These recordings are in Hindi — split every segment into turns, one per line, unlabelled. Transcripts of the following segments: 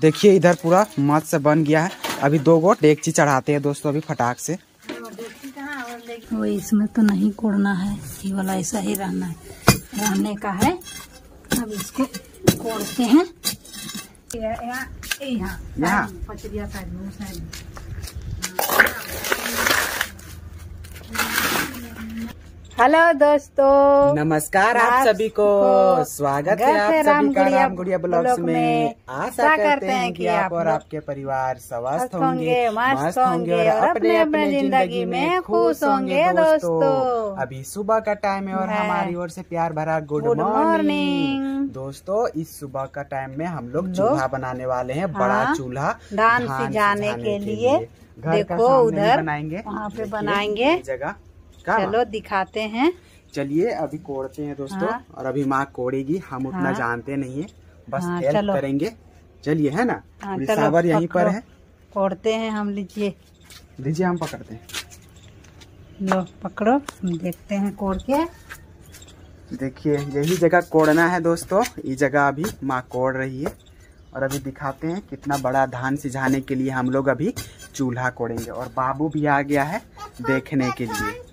देखिए इधर पूरा मत से बन गया है। अभी दो गो डेगची चढ़ाते हैं दोस्तों अभी फटाक से।
वो इसमें तो नहीं कोड़ना है ये वाला ऐसा ही रहना है। रहने का है। अब इसको कोड़ते हैं। यहाँ यहाँ।
यहाँ?
पचरिया साइड में उस साइड में हेलो दोस्तों।
नमस्कार आप सभी को। स्वागत है आप सभी का
राम
गुड़िया ब्लॉग्स
ब्लॉग
में। आशा करते हैं कि आप और आपके परिवार स्वस्थ होंगे।
मस्त होंगे और अपने अपने ज़िंदगी में खुश होंगे दोस्तों।
अभी सुबह का टाइम है और हमारी ओर से प्यार भरा गुड मॉर्निंग दोस्तों इस सुबह का टाइम में हम लोग चूल्हा बनाने वाले हैं बड़ा
हाँ,
चूल्हा।
धान सिजाने के लिए। देखो उधर
बनाएँगे
वहाँ पे बनाएँगे।
जगह।
चलो दिखाते हैं।
चलिए अभी कोड़ते हैं दोस्तों
हाँ।
और अभी माँ कोड़ेगी हम उतना
हाँ।
जानते नहीं है बस
हाँ,
हेल्प। करेंगे। चलिए है ना?
हाँ,
सावर यहीं पर है।
कोड़ते हैं हम लीजिए।
दीजिए हम पकड़ते हैं।
लो पकड़ो हम देखते हैं कोड़ के।
देखिए यही जगह कोड़ना है दोस्तों ये जगह अभी माँ कोड़ रही है। और अभी दिखाते हैं कितना बड़ा धान सिझाने के लिए हम लोग अभी चूल्हा कोड़ेंगे। और बाबू भी आ गया है देखने के लिए।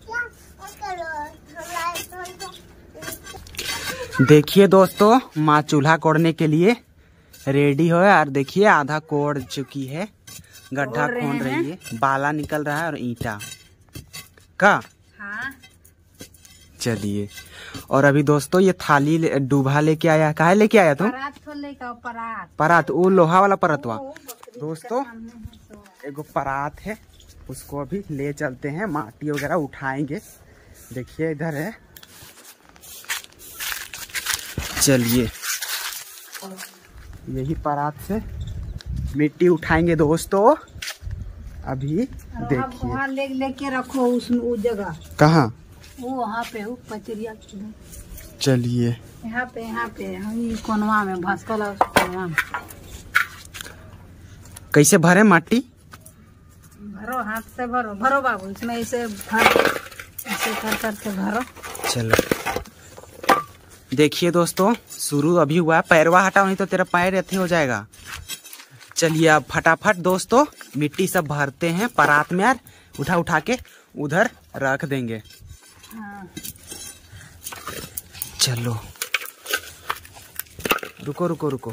देखिए दोस्तों माँ चूल्हा कोड़ने के लिए रेडी हो और देखिए आधा कोड़ चुकी है। गड्ढा
कोड़ रहे हैं।
बाला निकल रहा है और ईटा। का?
हाँ।
चलिए। और अभी दोस्तों ये थाली ले- डूबा लेके आया। कहा लेके आया तुम
परात परात।
परात वो लोहा वाला
वो बकरी
दोस्तों। एगो परात है उसको अभी ले चलते हैं माटी वगैरह उठाएँगे। देखिए इधर है। चलिए। यही परात से मिट्टी उठाएँगे दोस्तों। अभी देखिए।
वहाँ ले लेके रखो उस जगह।
कहाँ?
वो वहाँ पे वो पचरिया
चलिए।
यहाँ पे यहाँ पे हम कोनवा में भस्कल कोनवा में।
कैसे भरे माटी?
भरो हाथ से भरो। भरो बाबू इसमें ऐसे भर ऐसे कर करके भरो।
चलो। देखिए दोस्तों, शुरू अभी हुआ है। पैरवा हटाओ, नहीं तो तेरा पैर अथी हो जाएगा। चलिए अब फटाफट दोस्तों, मिट्टी सब भरते हैं, परात में यार। उठा उठा के उधर रख देंगे।
हाँ
चलो। रुको रुको रुको।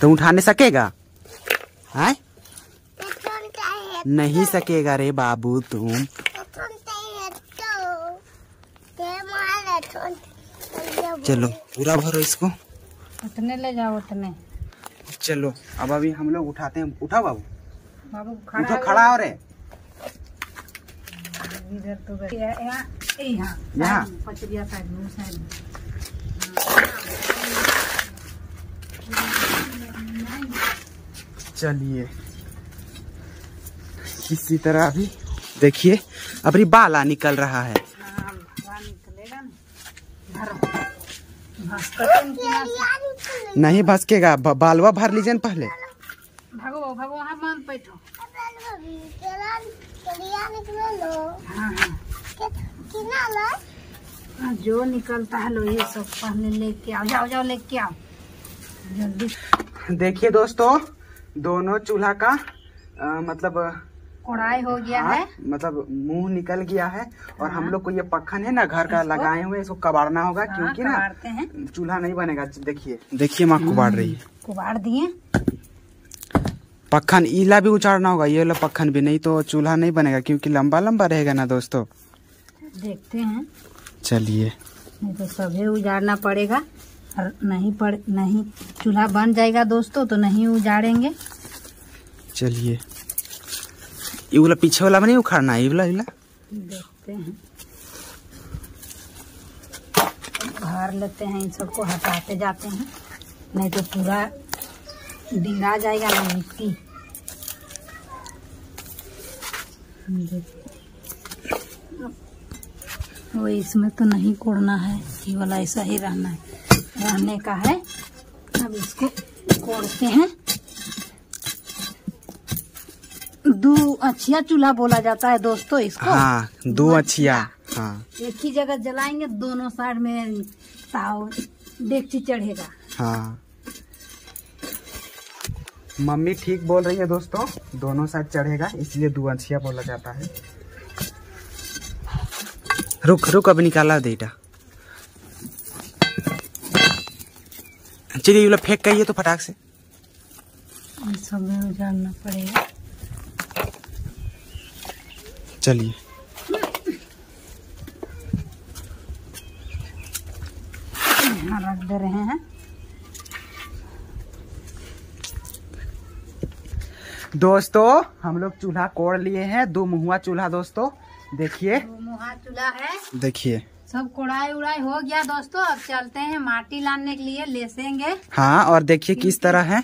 तुम तो उठाने सकेगा? हाँ? नहीं सकेगा रे बाबू तुम। चलो पूरा भरो इसको।
उतने ले जाओ उतने
चलो अब अभी हम लोग उठाते हैं। उठाओ बाबू।
बाबू
उठो
खड़ा
खड़ा हो रे।
इधर तो यहाँ पचरिया साइड साइड
चलिए। इसी तरह अभी देखिए अभी बाला निकल रहा है। नहीं भसकेगा बालवा भर लीजिए न पहले।
भगो भगो वहाँ मान बैठो। हाँ जो निकलता है लो ये सब पहले लेके आओ। जाओ जाओ लेके आओ। जल्दी।
देखिए दोस्तों दोनों चूल्हा का अ, मतलब
कोड़ाई हो गया
हाँ,
है।
मतलब मुँह निकल गया है और हाँ। हम लोग को ये पखन है ना घर का लगाए हुए इसको कबाड़ना होगा
हाँ,
क्योंकि ना चूल्हा नहीं बनेगा। देखिए। देखिए माँ कुबाड़ रही है।
कुबाड़ दिए।
पक्खन ईला भी उचाड़ना होगा ये वाला पक्खन भी नहीं तो चूल्हा नहीं बनेगा क्योंकि लंबा लंबा रहेगा ना दोस्तों।
देखते हैं।
चलिए।
नहीं तो सभी उजाड़ना पड़ेगा। और नहीं पड़ नहीं चूल्हा बन जाएगा दोस्तों तो नहीं उजाड़ेंगे।
चलिए। ये वाला पीछे वाला में नहीं उखाड़ना है ये वाला वाला
भर लेते हैं इन सबको, हटाते जाते हैं। नहीं तो पूरा डिंगा जाएगा ना मिट्टी। वो इसमें तो नहीं कोड़ना है ये वाला ऐसा ही रहना है। रहने का है, अब इसको कोड़ते हैं। दो अछिया चूल्हा बोला जाता है दोस्तों इसको।
हाँ दो अच्छिया हाँ।
एक ही जगह जलाएँगे दोनों साइड में ताव डेगची चढ़ेगा।
हाँ। मम्मी ठीक बोल रही है दोस्तों? दोनों साइड चढ़ेगा इसलिए दुअंशिया बोला जाता है। रुक रुक अब निकाला देटा चलिए ये फेंक कहिए तो फटाक से।
ये सब में उजाड़ना पड़ेगा।
चलिए।
रख दे रहे हैं।
दोस्तों हम लोग चूल्हा कोड़ लिए हैं। दो मुहुआ चूल्हा दोस्तों। देखिए।
चूल्हा है।
देखिए।
सब कोड़ाई उड़ाई हो गया दोस्तों। अब चलते हैं माटी लाने के लिए लेसेंगे।
हाँ और देखिए किस तरह है।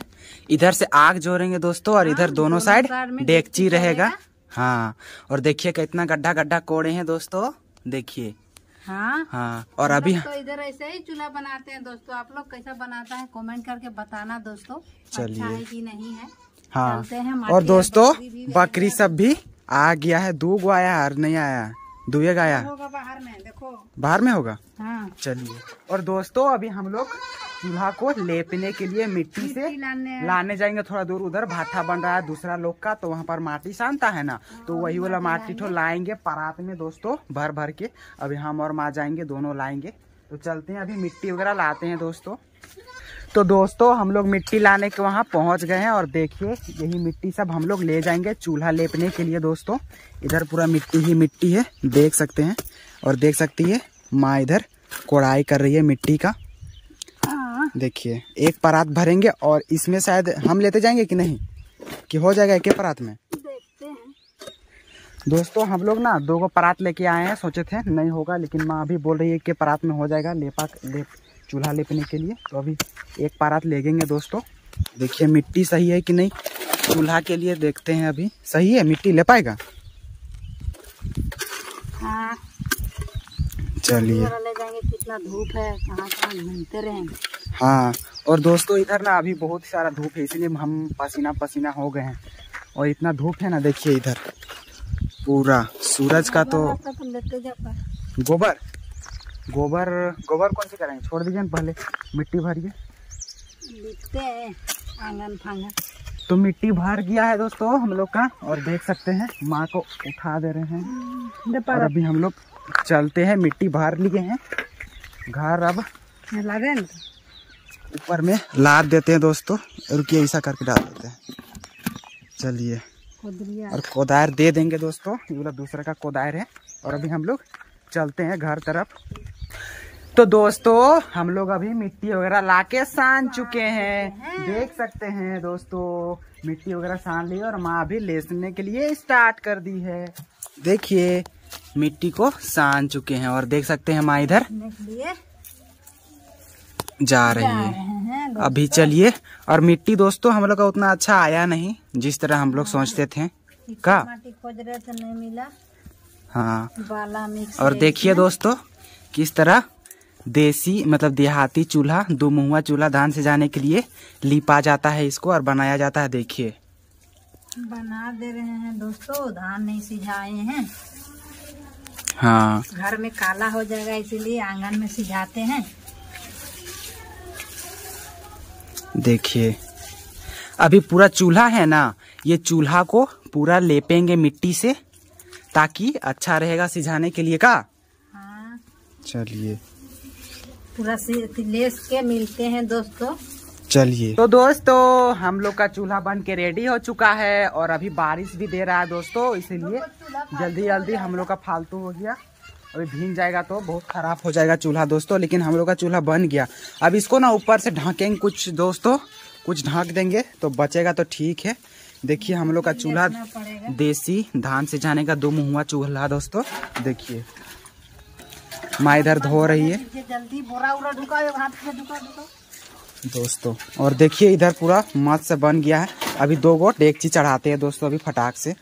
इधर से आग जोड़ेंगे दोस्तों और इधर
हाँ,
दोनों साइड डेगची रहेगा। हाँ और देखिए कितना गड्ढा गड्ढा कोड़े हैं दोस्तों देखिए।
हाँ?
हाँ और अभी
तो इधर ऐसे ही चूल्हा बनाते हैं दोस्तों आप लोग कैसा बनाता है कमेंट करके बताना दोस्तों
चलिए।
अच्छा है कि नहीं है?
हाँ
हैं
और दोस्तों
बकरी
बकरी सब भी आ गया है दो गो आया और नहीं आया दुए आया।
होगा बाहर में देखो।
बाहर में होगा?
हाँ।
चलिए और दोस्तों अभी हम लोग चूल्हा को लेपने के लिए मिट्टी से
लाने
जाएँगे थोड़ा दूर उधर भाटा बन रहा है दूसरा लोग का तो वहाँ पर माटी शांता है ना? तो वही वाला माटी ठो लाएँगे। परात में दोस्तों भर भर के। अभी हम और माँ जाएँगे दोनों लाएँगे। तो चलते हैं अभी मिट्टी वगैरह लाते हैं दोस्तों। तो दोस्तों हम लोग मिट्टी लाने के वहाँ पहुँच गए हैं और देखिए यही मिट्टी सब हम लोग ले जाएँगे चूल्हा लेपने के लिए दोस्तों। इधर पूरा मिट्टी ही मिट्टी है देख सकते हैं। और देख सकती है माँ इधर कोड़ाई कर रही है मिट्टी का।
हाँ
देखिए एक परात भरेंगे और इसमें शायद हम लेते जाएँगे कि नहीं? कि हो जाएगा एक परात में?
देखते हैं।
दोस्तों हम लोग ना दो गो परात लेके आए हैं सोचे थे नहीं होगा लेकिन माँ अभी बोल रही है कि परात में हो जाएगा लेपा ले चूल्हा लेपने के लिए। तो अभी एक परात लेगेंगे दोस्तों। देखिए मिट्टी सही है कि नहीं? चूल्हा के लिए देखते हैं अभी। सही है? मिट्टी ले पाएगा?
हाँ।
चलिए।
ले कितना धूप है कहाँ कहाँ घूमते रहेंगे।
हाँ और दोस्तों इधर ना अभी बहुत सारा धूप है इसलिए हम पसीना पसीना हो गए हैं। और इतना धूप है ना देखिए इधर पूरा सूरज का तो गोबर गोबर? गोबर कौन से करेंगे? छोड़ दीजिए ना पहले मिट्टी भरिए।
आँगन फांगन।
तो मिट्टी भर गया है दोस्तों हम लोग का और देख सकते हैं माँ को उठा दे रहे हैं। और अभी हम लोग चलते हैं मिट्टी भर लिए हैं। घर अब
लगे ना
ऊपर में लाद देते हैं दोस्तों। रुकिए ऐसा करके डाल देते हैं। चलिए। और कोदार दे देंगे दोस्तों। ये वाला दूसरा का कोदार है। और अभी हम लोग चलते हैं घर तरफ़। तो दोस्तों हम लोग अभी मिट्टी वगैरह लाके सान चुके हैं। देख सकते हैं दोस्तों मिट्टी वगैरह सान ली और माँ अभी लेसने के लिए स्टार्ट कर दी है। देखिए मिट्टी को सान चुके हैं और देख सकते हैं माँ इधर। जा रही है।
हैं
अभी चलिए। और मिट्टी दोस्तों हम लोग का उतना अच्छा आया नहीं जिस तरह हम लोग सोचते थे। का?
नहीं मिला।
हाँ। और देखिए दोस्तों किस तरह देसी मतलब देहाती चूल्हा दो मुहुआ चूल्हा धान से जाने के लिए लिपा जाता है इसको और बनाया जाता है देखिए।
बना दे रहे हैं दोस्तों धान नहीं सिझाए हैं।
हाँ।
घर में काला हो जाएगा इसीलिए आँगन में सिझाते हैं।
देखिए। अभी पूरा चूल्हा है ना ये चूल्हा को पूरा लेपेंगे मिट्टी से ताकि अच्छा रहेगा सिझाने के लिए का?
हाँ।
चलिए।
पूरा सी- लेस के मिलते हैं दोस्तों।
चलिए। तो दोस्तों हम लोग का चूल्हा बन के रेडी हो चुका है और अभी बारिश भी दे रहा है दोस्तों इसीलिए जल्दी जल्दी हम लोग का फालतू हो गया। अभी भीन जाएगा तो बहुत खराब हो जाएगा चूल्हा दोस्तों लेकिन हम लोग का चूल्हा बन गया। अब इसको ना ऊपर से ढकेंगे कुछ दोस्तों कुछ ढक देंगे तो बचेगा तो ठीक है। देखिए हम लोग का चूल्हा देसी धान से जाने का दो मुहुआ चूल्हा दोस्तों देखिए। माँ इधर धो रही है।
जल्दी बोरा उरा ढुका
दोस्तों और देखिए इधर पूरा मस्त से बन गया है। अभी दो गो डेगची चढ़ाते हैं दोस्तों अभी फटाक से।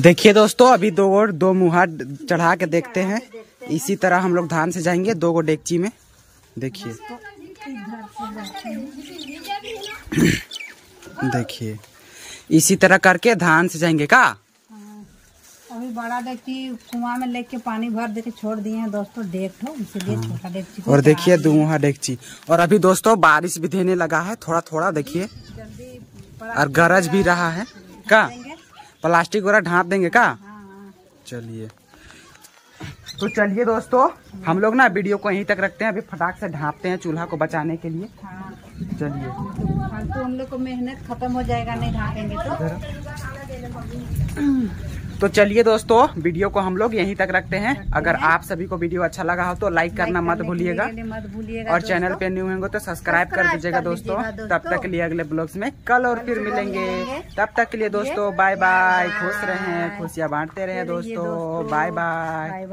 देखिए दोस्तों अभी दो गो दो मुहा चढ़ा के देखते हैं। इसी तरह हम लोग धान से जाएँगे दो गो डेगची में। देखिए।
हैं
देखिए। इसी तरह करके धान से जाएँगे का?
हाँ। अभी बड़ा डेगची कुआँ में लेके पानी भर दे के छोड़ दिए हैं दोस्तों डेग इसीलिए छोटा डेगची
और देखिए दुहा डेगची। और अभी दोस्तों बारिश भी देने लगा है थोड़ा थोड़ा देखिए और गरज भी रहा है। का? प्लास्टिक वगैरह ढांप देंगे का?
हाँ। हाँ
चलिए। तो चलिए दोस्तों हम लोग ना वीडियो को यहीं तक रखते हैं अभी फटाक से ढांपते हैं चूल्हा को बचाने के लिए। चलिए।
तो हम लोग को मेहनत खत्म हो जाएगा नहीं ढाकेंगे तो।
तो चलिए दोस्तों वीडियो को हम लोग यहीं तक रखते हैं। अगर आप सभी को वीडियो अच्छा लगा हो तो लाइक करना मत भूलिएगा। और चैनल पे न्यू होंगे तो सब्सक्राइब कर दीजिएगा दोस्तों। तब तक के लिए अगले ब्लॉग्स में कल और फिर मिलेंगे। तब तक के लिए दोस्तों बाय बाय खुश रहें खुशियाँ बांटते रहें दोस्तों।
Bye bye